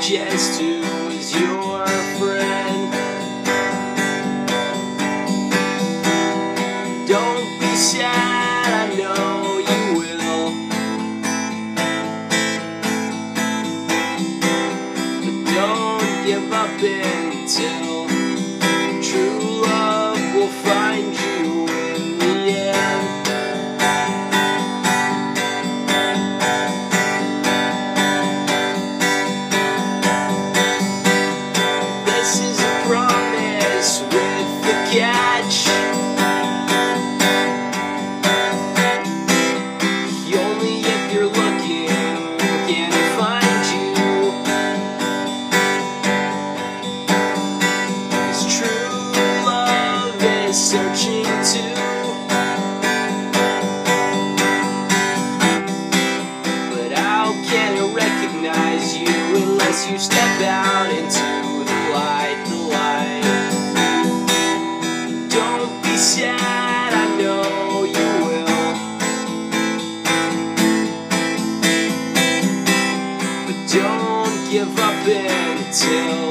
just who's your friend. Don't be sad, I know you will. But don't give up until catch. Only if you're looking can find you. true love is searching too. But how can recognize you unless you step out into Don't give up until